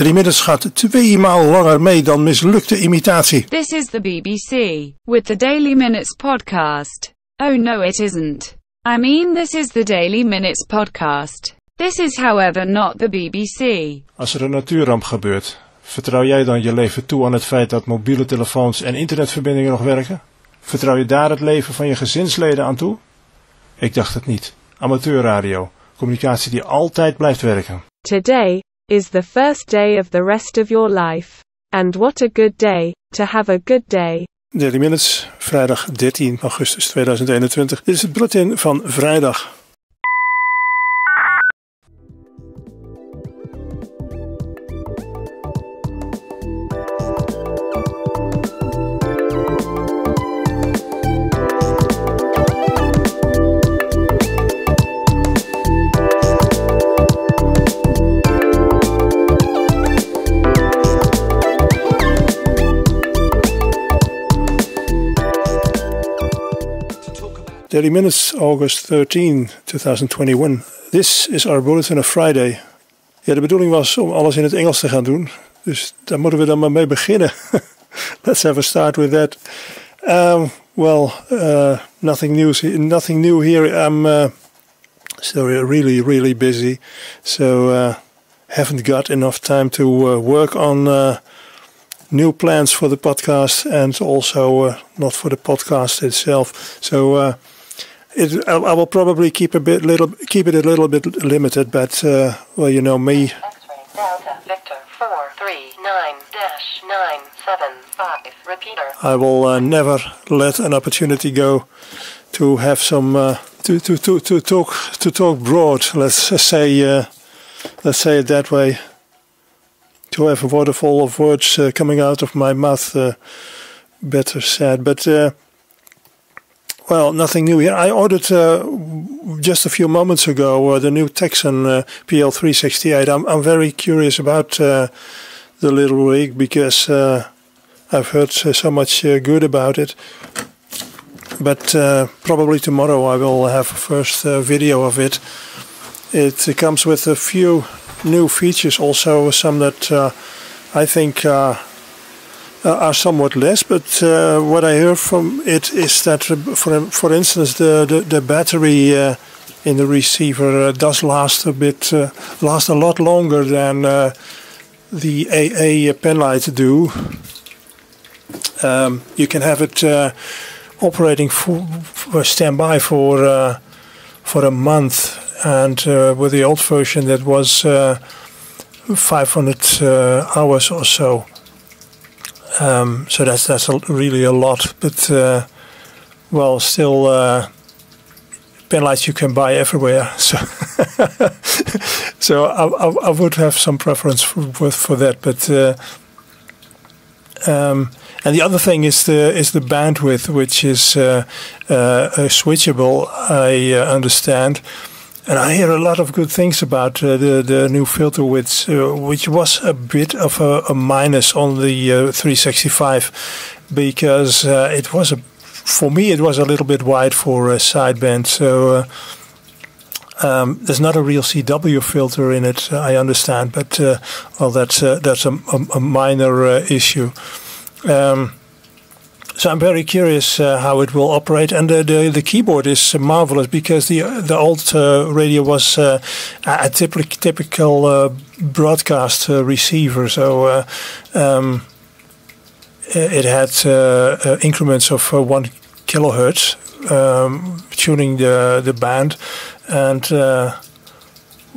Drie Minutes gaat tweemaal langer mee dan mislukte imitatie. This is the BBC with the Daily Minutes podcast. Oh no, it isn't. I mean, this is the Daily Minutes podcast. This is, however, not the BBC. Als er een natuurramp gebeurt, vertrouw jij dan je leven toe aan het feit dat mobiele telefoons en internetverbindingen nog werken? Vertrouw je daar het leven van je gezinsleden aan toe? Ik dacht het niet. Amateurradio, communicatie die altijd blijft werken. Today is the first day of the rest of your life. And what a good day to have a good day. Daily Minutes, vrijdag 13 augustus 2021. Dit is het bulletin van vrijdag. Daily Minutes, August 13, 2021. This is our bulletin of Friday. Ja, de bedoeling was om alles in het Engels te gaan doen. Dus daar moeten we dan maar mee beginnen. Let's have a start with that. Um, well, uh, nothing new. Nothing new here. I'm uh, still really, really busy, so uh, haven't got enough time to uh, work on uh, new plans for the podcast, and also uh, not for the podcast itself. So it, I, I, will probably keep a bit little keep it a little bit limited, but uh, well, you know me. X-ray Delta Victor four three nine dash nine seven five repeater. I will uh, never let an opportunity go to have some uh, to, to, to, to talk to talk broad. Let's say uh, let's say it that way. To have a waterfall of words uh, coming out of my mouth, uh, better said, but. Well, nothing new here. I ordered uh, just a few moments ago uh, the new Tecsun uh, PL368. I'm, I'm very curious about uh, the little rig because uh, I've heard so much uh, good about it. But probably tomorrow I will have a first video of it. It comes with a few new features, also some that I think uh, are somewhat less, but uh, what I hear from it is that, uh, for for instance, the the, the battery uh, in the receiver uh, does last a bit, uh, last a lot longer than the AA pen lights do. Um, you can have it operating for, for standby for for a month, and with the old version that was 500 hours or so. Um, so that's that's a, really a lot, but uh, well, still uh, pen lights you can buy everywhere. So so I, I, I, would have some preference for for that, but. Uh, um, and the other thing is the is the bandwidth, which is uh, uh, switchable. I uh, understand, and I hear a lot of good things about uh, the the new filter width, uh, which was a bit of a, a minus on the uh, 365 because uh, it was a for me it was a little bit wide for a sideband. So uh, um, there's not a real CW filter in it, I understand, but uh, well that's that's a, a, a minor issue. Um, so I'm very curious uh, how it will operate, and the the, the keyboard is marvelous because the the old uh, radio was uh, a typical typical uh, broadcast uh, receiver, so uh, um, it had increments of one kilohertz, um, tuning the the band, and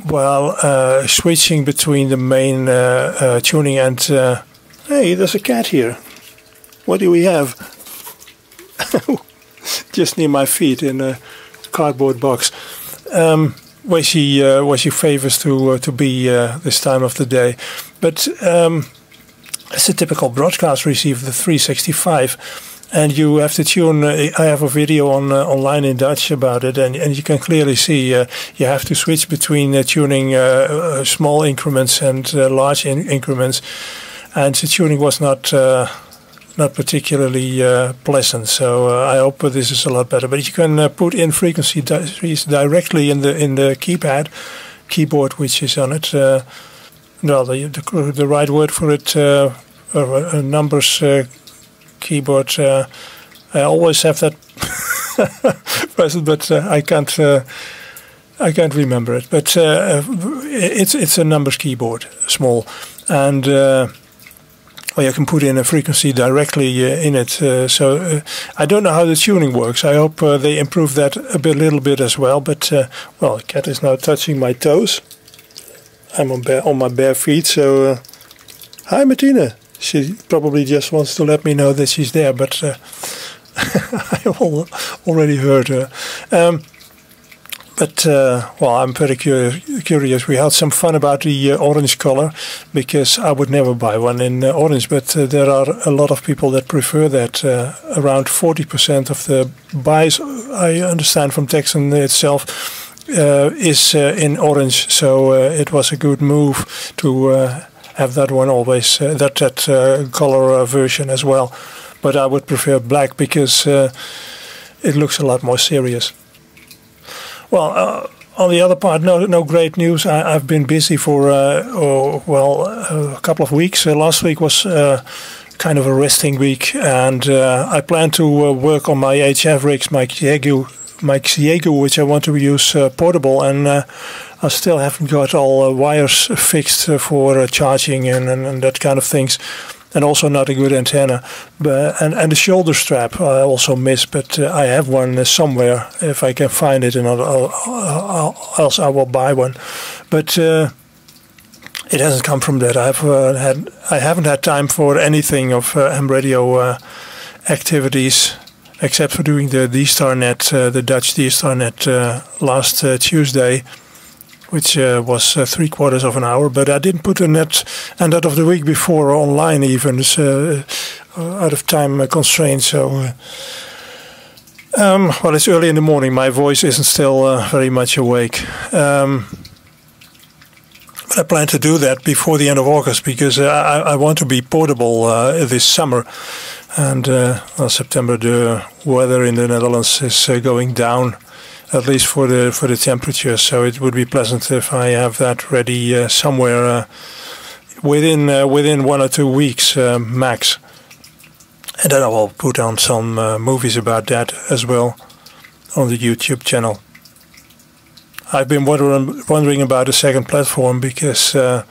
while switching between the main tuning and hey, there's a cat here. What do we have? just near my feet in a cardboard box. Um, where she uh, where she favors to uh, to be uh, this time of the day, but um, it's a typical broadcast receiver, the 365, and you have to tune. Uh, I have a video on uh, online in Dutch about it, and, and you can clearly see uh, you have to switch between tuning small increments and large in increments, and the tuning was not not particularly uh, pleasant. So uh, I hope this is a lot better. But you can uh, put in frequency di directly in the in the keypad, keyboard which is on it. Uh, no, the, the, the right word for it, uh, a, numbers uh, keyboard. Uh, I always have that present, but uh, I can't. Uh, I can't remember it. But uh, it's it's a numbers keyboard, small, and. Well, you can put in a frequency directly uh, in it. Uh, so uh, I don't know how the tuning works. I hope they improve that a bit, little bit as well. But well, the cat is now touching my toes. I'm on, on my bare feet. So hi, Martina. She probably just wants to let me know that she's there, but I already heard her. Um, but uh, well, I'm very curious. We had some fun about the uh, orange color because I would never buy one in uh, orange, but uh, there are a lot of people that prefer that. Uh, around 40% of the buys, I understand from Tecsun itself, uh, is in orange. So it was a good move to have that one always, that that color version as well. But I would prefer black because it looks a lot more serious. Well, uh, on the other part, no, no great news. I, have been busy for uh, oh, well a couple of weeks. Uh, last week was uh, kind of a resting week, and uh, I plan to uh, work on my HF rigs, my Xiegu, my Xiegu, which I want to use portable, and I still haven't got all wires fixed for charging and, and, and that kind of things and also not a good antenna. But and, and the shoulder strap I also miss, but uh, I have one uh, somewhere if I can find it, and I'll, I'll, I'll, else I will buy one. But uh, it hasn't come from that. I've uh, had I haven't had time for anything of uh, ham radio uh, activities. Except for doing the D-StarNet, the Dutch D-StarNet last Tuesday, which uh, was uh, three quarters of an hour. But I didn't put a net and that of the week before online even, uh, out of time constraints. So. Um, well, it's early in the morning. My voice isn't still uh, very much awake. Um, but I plan to do that before the end of August because uh, I, I, want to be portable uh, this summer. And well, September, the weather in the Netherlands is going down at least for the for the temperature. So it would be pleasant if I have that ready uh, somewhere uh, within uh, within one or two weeks uh, max. And then I will put on some uh, movies about that as well on the YouTube channel. I've been wondering wondering about a second platform because uh,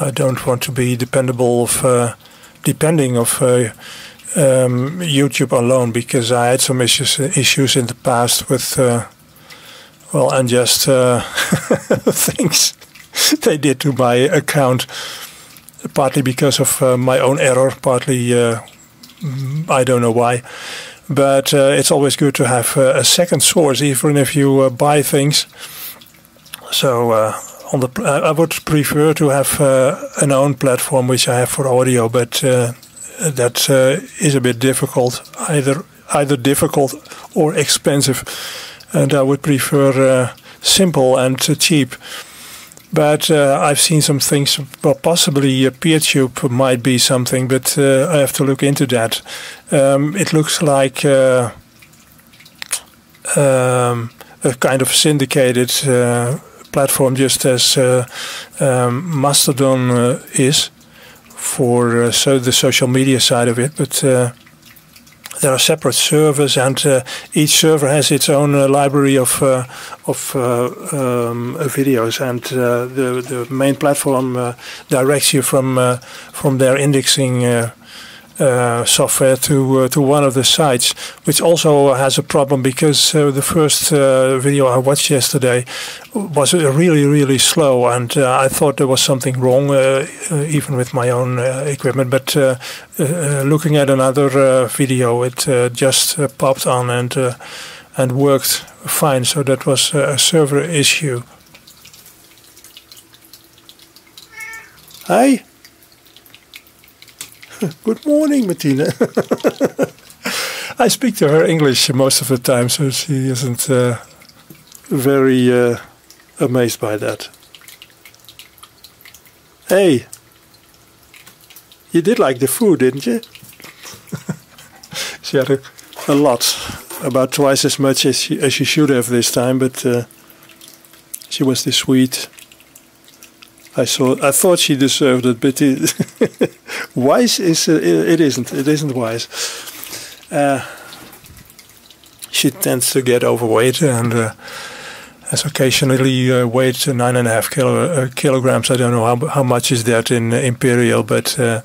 I don't want to be dependable of depending of um, YouTube alone because I had some issues issues in the past with uh, well unjust uh, things they did to my account, partly because of uh, my own error, partly uh, I don't know why. But it's always good to have a second source, even if you buy things. So on the I would prefer to have an own platform which I have for audio, but that uh, is a bit difficult, either either difficult or expensive, and I would prefer uh, simple and uh, cheap. But uh, I've seen some things. Well, possibly uh, PeerTube might be something, but uh, I have to look into that. Um, it looks like um, a kind of syndicated platform, just as um, Mastodon is for uh, so the social media side of it, but uh, there are separate servers, and uh, each server has its own uh, library of uh, of uh, um, videos, and the the main platform directs you from from their indexing uh, software to uh, to one of the sites, which also has a problem because uh, the first uh, video I watched yesterday was really really slow, and uh, I thought there was something wrong, uh, even with my own equipment. But looking at another video, it just popped on and and worked fine. So that was a server issue. Hi. Good morning, Martina. I speak to her English most of the time, so she isn't uh, very uh, amazed by that. Hey, you did like the food, didn't you? she had a, a, lot, about twice as much as she, as she should have this time, but uh, she was this sweet. I saw. I thought she deserved it, but wise is uh, it isn't. It isn't wise. Uh, she tends to get overweight and uh, has occasionally uh, weighed nine and a half kilo, uh, kilograms. I don't know how how much is that in imperial, but. Uh,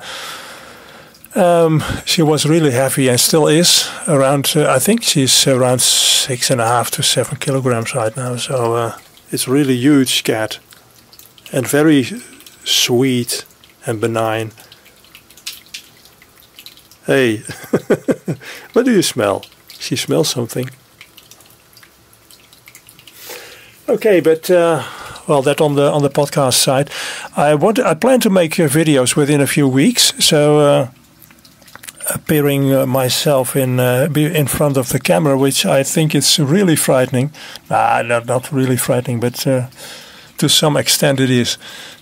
um, she was really heavy and still is around. I think she's around six and a half to seven kilograms right now. So it's really huge cat and very sweet and benign. Hey, what do you smell? She smells something. Okay, but uh, well, that on the on the podcast side, I want I plan to make uh, videos within a few weeks. So uh, appearing uh, myself in uh, in front of the camera, which I think is really frightening. Nah, not not really frightening, but uh, to some extent it is.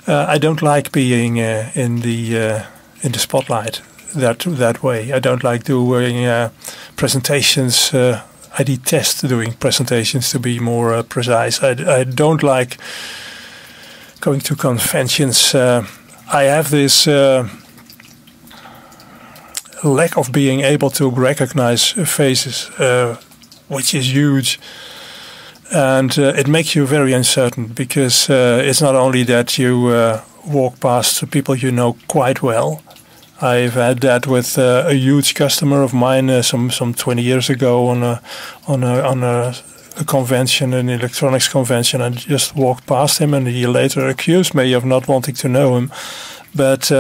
Uh, I don't like being uh, in the uh, in the spotlight that that way. I don't like doing presentations. I detest doing presentations. To be more precise, I, I don't like going to conventions. I have this lack of being able to recognize faces, uh, which is huge. And uh, it makes you very uncertain because uh, it's not only that you uh, walk past people you know quite well. I've had that with uh, a huge customer of mine uh, some some 20 years ago on a on a on a, a convention, an electronics convention. I just walked past him, and he later accused me of not wanting to know him. But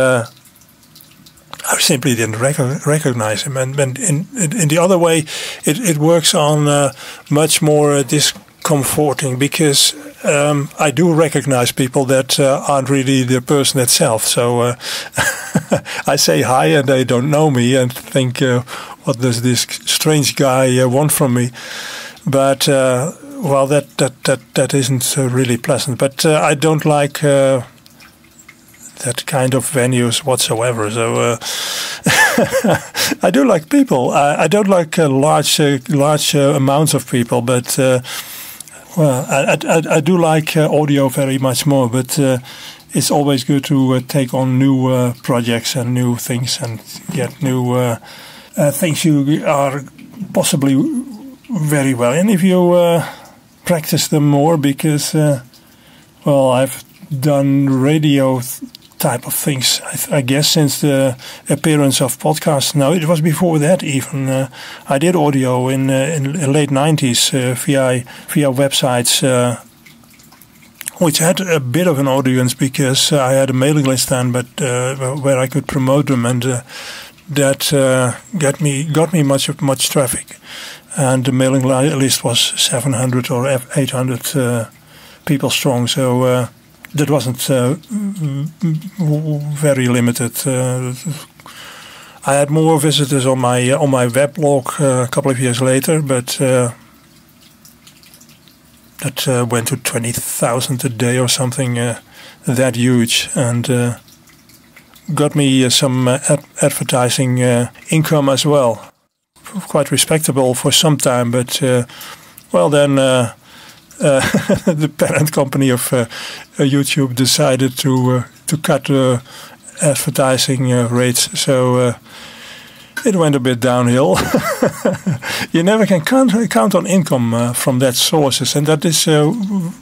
I simply didn't rec- recognize him. And, and in, in the other way, it, it works on uh, much more uh, discomforting because um, I do recognize people that uh, aren't really the person itself. So uh, I say hi and they don't know me and think, uh, what does this strange guy uh, want from me? But well, that that that that isn't really pleasant. But I don't like that kind of venues whatsoever. So uh, I do like people. I, I don't like uh, large uh, large uh, amounts of people, but uh, well, I, I, I do like uh, audio very much more. But uh, it's always good to uh, take on new uh, projects and new things and get new things you are possibly very well in if you practice them more because well I've done radio type of things. I, I, guess since the appearance of podcasts. Now it was before that even. Uh, I did audio in uh, in late nineties uh, via via websites. Uh, which had a bit of an audience because I had a mailing list then, but uh, where I could promote them, and uh, that got me got me much much traffic. And the mailing list was 700 or 800 people strong. So that wasn't uh, very limited. Uh, I had more visitors on my on my weblog uh, a couple of years later, but uh, that uh, went to twenty thousand a day or something uh, that huge, and got me some ad advertising income as well. Quite respectable for some time, but well then uh, the parent company of uh, uh, YouTube decided to to cut advertising rates. So it went a bit downhill. you never can count, count on income uh, from that sources, and that is uh,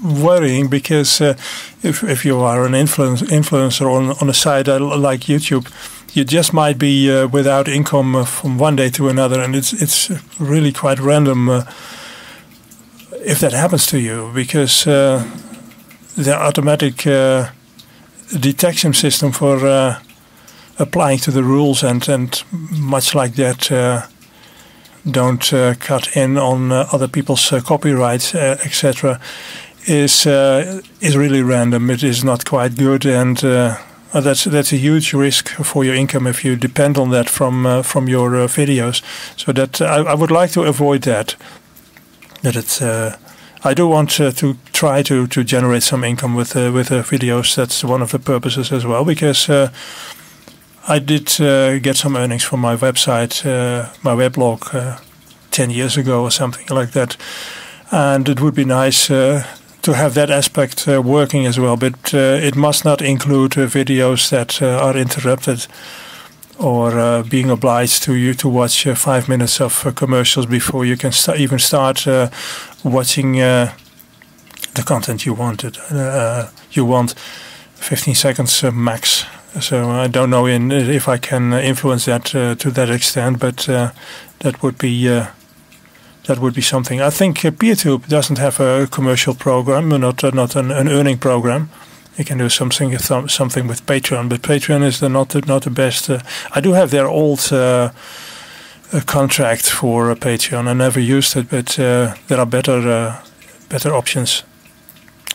worrying because uh, if if you are an influence, influencer on on a site like YouTube, you just might be without income from one day to another, and it's it's really quite random if that happens to you, because uh, the automatic uh, detection system for uh, applying to the rules and, and much like that uh, don't uh, cut in on uh, other people's copyrights, etc., is is really random. It is not quite good, and that's that's a huge risk for your income if you depend on that from from your videos. So that I, I would like to avoid that that it's. Uh, I do want uh, to try to, to generate some income with uh, with uh, videos. That's one of the purposes as well because uh, I did uh, get some earnings from my website, my weblog, ten years ago or something like that, and it would be nice to have that aspect uh, working as well. But uh, it must not include uh, videos that uh, are interrupted or uh, being obliged to you to watch uh, five minutes of commercials before you can st- even start watching the content you wanted. you want 15 seconds max. So I don't know in, if I can influence that to that extent, but that would be that would be something. I think uh, PeerTube doesn't have a commercial program, not uh, not an, an, earning program. You can do something something with Patreon, but Patreon is the, not the, not the best. Uh, I do have their old uh, contract for Patreon. I never used it, but uh, there are better better options.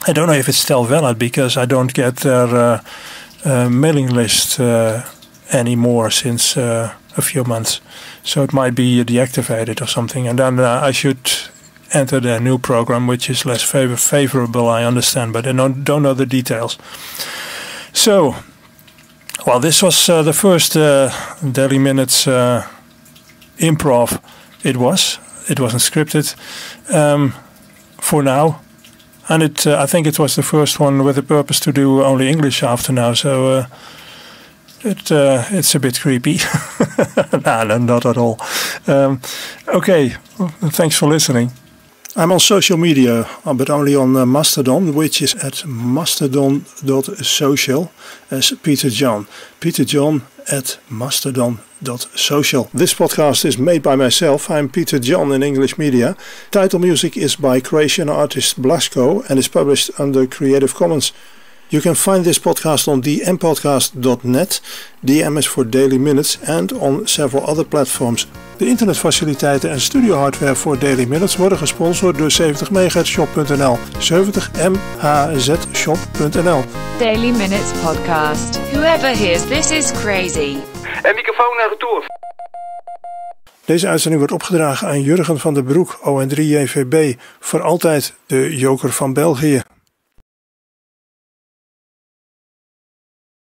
I don't know if it's still valid because I don't get their mailing list anymore since a few months. So it might be deactivated or something. And then uh, I should enter the new program, which is less favor- favorable, I understand, but I don't, don't know the details. So, well, this was uh, the first uh, Daily Minutes uh, improv. It was. It wasn't scripted um, for now. And it, uh, I think it was the first one with the purpose to do only English after now. So uh, it uh, it's a bit creepy. no, no, not at all. Um, okay, thanks for listening. I'm on social media, uh, but only on uh, Mastodon, which is at mastodon.social as Peter John. Peter John at mastodon.social. This podcast is made by myself. I'm Peter John in English Media. Title music is by Croatian artist Blasco and is published under Creative Commons. You can find this podcast on dmpodcast.net, DM is for Daily Minutes, and on several other platforms. De internetfaciliteiten en studiohardware voor Daily Minutes worden gesponsord door 70mhzshop.nl. 70mhzshop.nl. Daily Minutes Podcast. Whoever hears this is crazy. En microfoon naar retour. Deze uitzending wordt opgedragen aan Jurgen van der Broek, ON3JVB, voor altijd de joker van België.